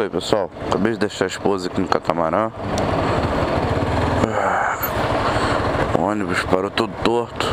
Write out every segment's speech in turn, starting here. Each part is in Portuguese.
isso aí, pessoal. Acabei de deixar a esposa aqui no catamarã. O ônibus parou todo torto.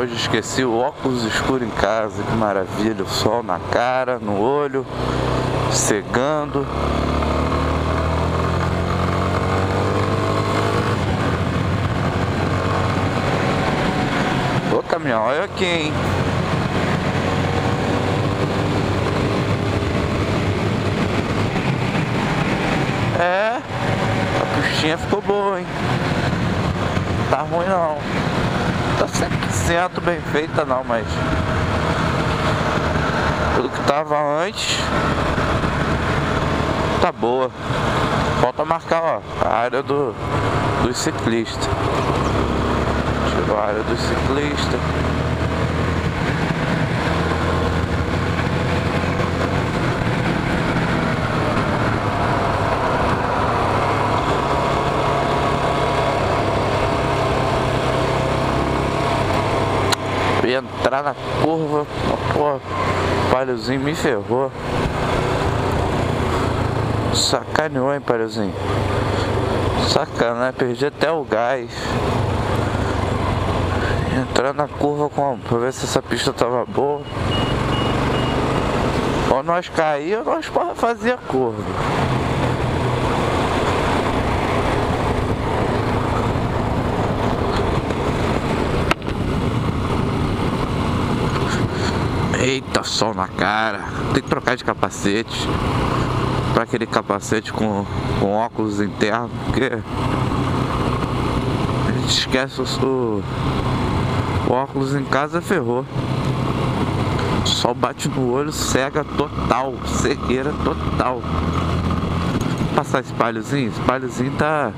Hoje esqueci o óculos escuro em casa, que maravilha, o sol na cara, no olho, cegando. Ô caminhão, olha aqui, hein? É, a pistinha ficou boa, hein? Tá ruim não tá 100% bem feita não, mas pelo que tava antes tá boa. Falta marcar ó, a área do, dos ciclistas. Tirou a área dos ciclistas. Entrar na curva, pô, palhozinho me ferrou. Sacaneou, hein, palhozinho. Sacana, perdi até o gás. Entrar na curva com, pra ver se essa pista tava boa. Ou nós caíamos, nós fazia curva. Eita, sol na cara. Tem que trocar de capacete. Para aquele capacete com, com óculos internos, porque a gente esquece o, o óculos em casa ferrou. Sol bate no olho, cega total, cegueira total. Vou passar esse palhozinho, esse palhozinho tá,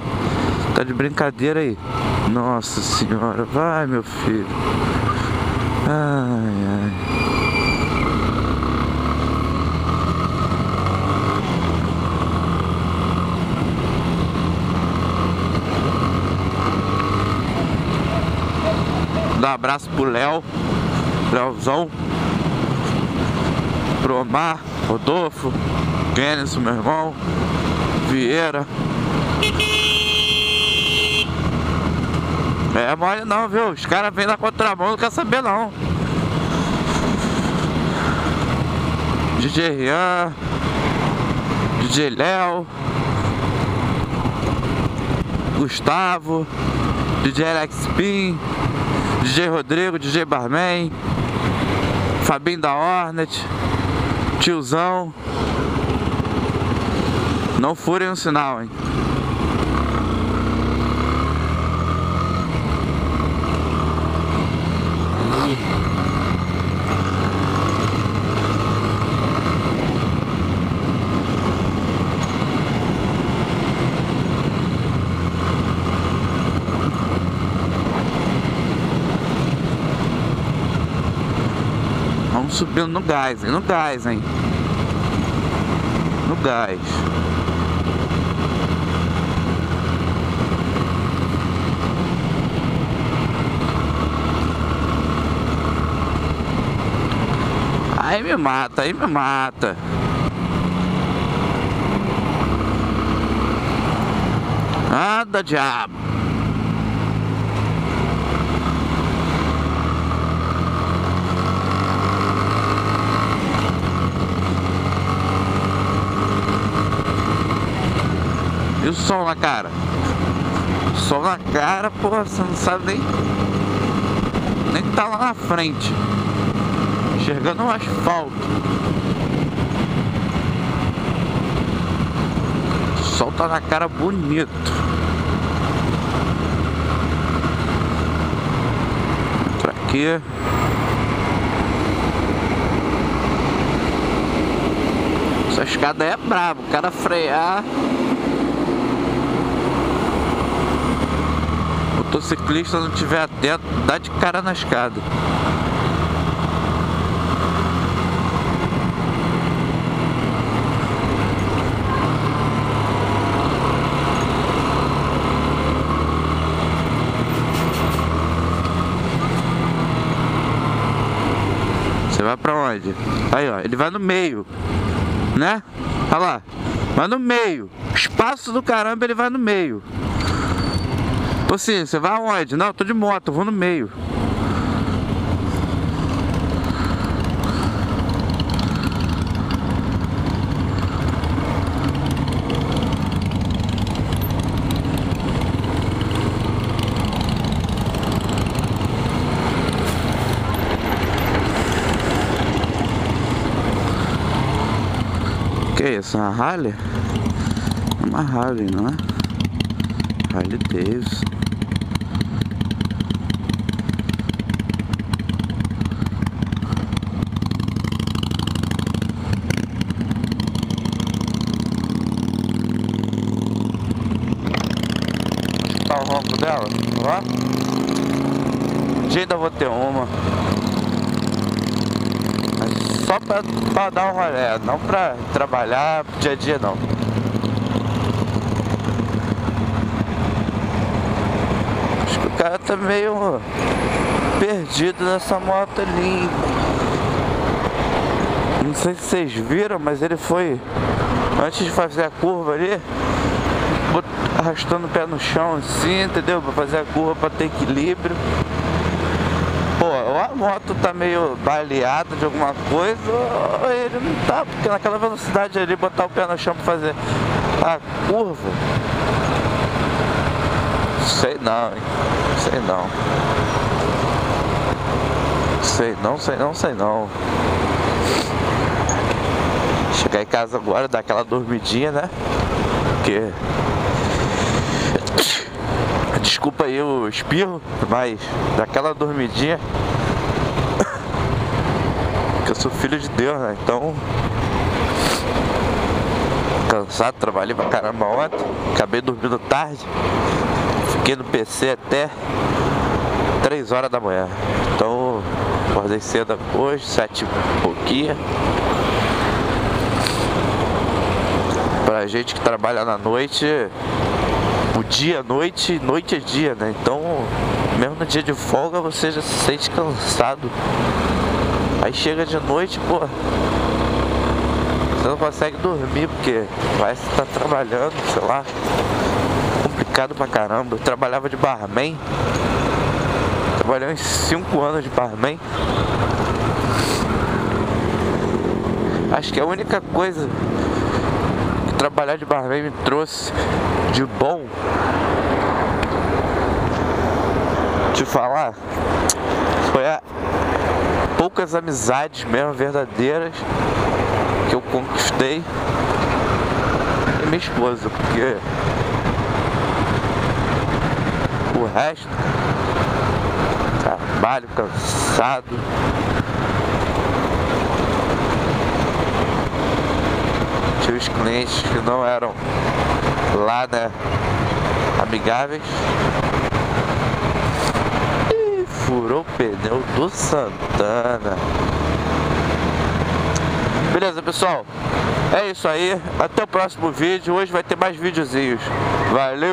tá de brincadeira aí. Nossa senhora, vai meu filho. Ai, ai. Um abraço pro Léo, Léozão, pro Omar, Rodolfo, Gênesis, meu irmão, Vieira. É mole não, viu? Os caras vêm na contramão, não quer saber não. DJ Rian, DJ Léo, Gustavo, DJ Alex Pin, DJ Rodrigo, DJ Barman, Fabinho da Hornet, tiozão. Não furem o sinal, hein? Subindo no gás? No gás, hein? No gás. Aí me mata, aí me mata. Anda, diabo. E o sol na cara? Sol na cara, porra, você não sabe nem. Nem tá lá na frente. Enxergando o asfalto. O sol tá na cara bonito. Por aqui. Essa escada é brabo, o cara frear. O motociclista não tiver atento, dá de cara na escada. Você vai pra onde? Aí, ó, ele vai no meio né? Olha lá, vai no meio. Espaço do caramba, ele vai no meio. Tô assim, você vai aonde? Não, tô de moto, vou no meio. que é isso? Uma Harley? Uma Harley, não é? Harley Davidson. Tá o ronco dela? Ó. dia ainda vou ter uma só pra, pra dar um rolé, não pra trabalhar dia a dia não. Acho que o cara tá meio perdido nessa moto ali. Não sei se vocês viram, mas ele foi antes de fazer a curva ali, arrastando o pé no chão assim, entendeu? Pra fazer a curva pra ter equilíbrio pô, ou a moto tá meio baleada de alguma coisa, ou ele não tá, porque naquela velocidade ali, botar o pé no chão pra fazer a curva. Sei não, hein? Sei não. Sei não, sei não, sei não. Chegar em casa agora, dar aquela dormidinha, né? Porque Desculpa aí o espirro, mas daquela dormidinha. que eu sou filho de Deus, né? Então. Cansado, trabalhei pra caramba ontem. Acabei dormindo tarde. Fiquei no PC até 3 horas da manhã. Então, acordei cedo hoje, 7 e pouquinho. Pra gente que trabalha na noite, o dia, noite, noite é dia, né? Então, mesmo no dia de folga, você já se sente cansado. Aí chega de noite, pô, você não consegue dormir porque vai estar tá trabalhando, sei lá. Pra caramba. Eu trabalhava de barman. Trabalhei uns 5 anos de barman. Acho que a única coisa trabalhar de barman me trouxe de bom te falar foi a poucas amizades mesmo verdadeiras que eu conquistei e minha esposa, porque o resto trabalho cansado tinha os clientes que não eram lá, né, amigáveis. E furou o pneu do Santana. Beleza, pessoal? É isso aí. Até o próximo vídeo. Hoje vai ter mais videozinhos. Valeu!